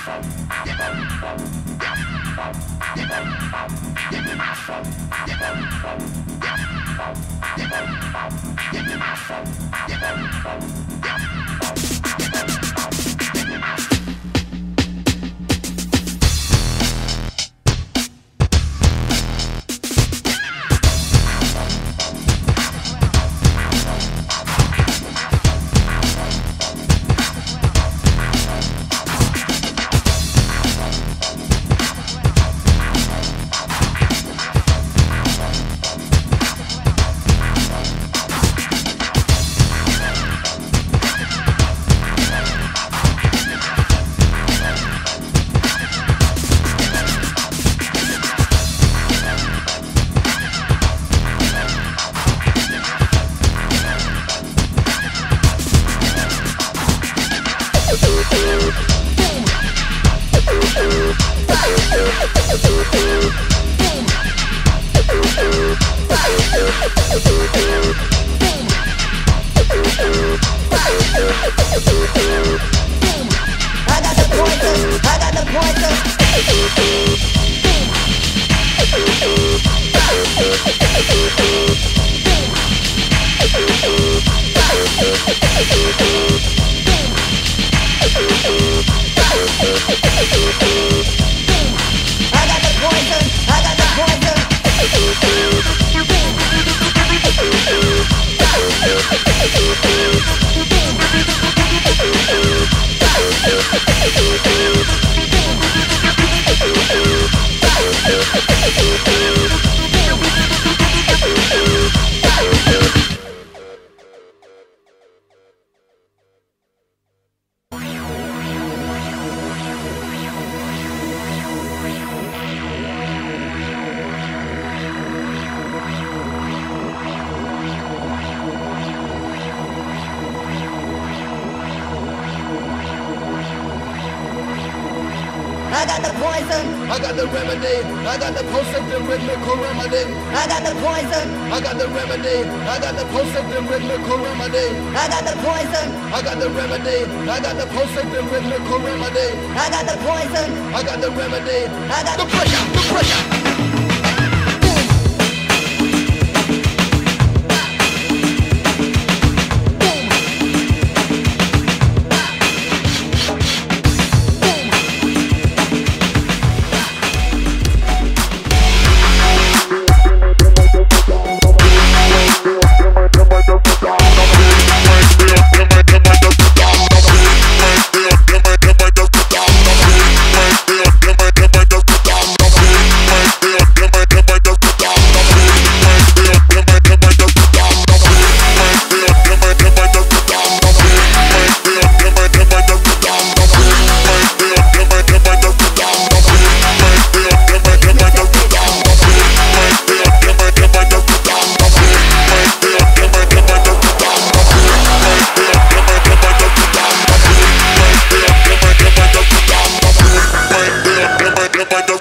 I got the poison, I got the poison. I got the poison, I got the remedy. I got the post-it rhythmical remedy. I got the poison, I got the remedy. I got the post-it rhythmical remedy. I got the poison, I got the remedy. I got the post-it rhythmical remedy. I got the poison, I got the remedy. I got The pressure, the pressure. Get up like the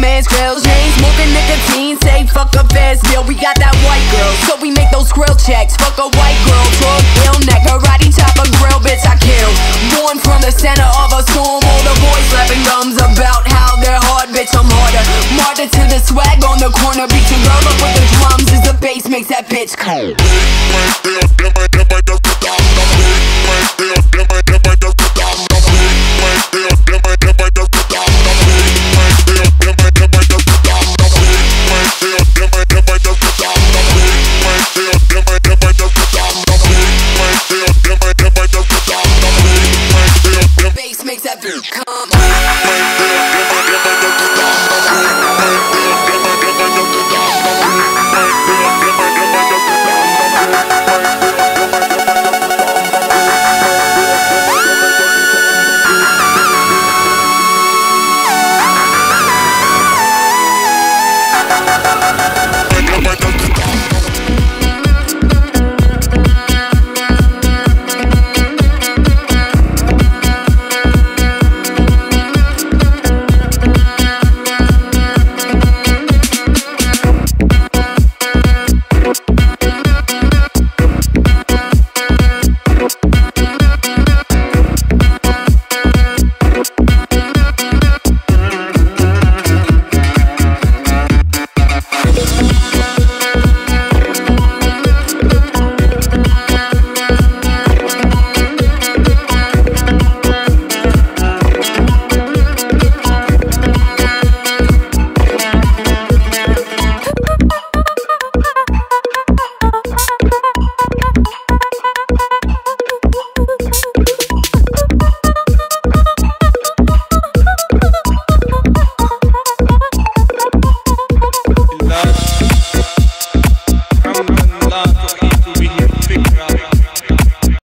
man's grills. Chain smoking nicotine, say fuck a fast meal. We got that white girl, so we make those grill checks. Fuck a white girl, talk real neck, karate chop a grill, bitch I kill. Born from the center of a storm, all the boys laughing gums about how they're hard, bitch I'm harder. Martyr to the swag on the corner, beat beating girl up with the drums as the bass makes that bitch cold.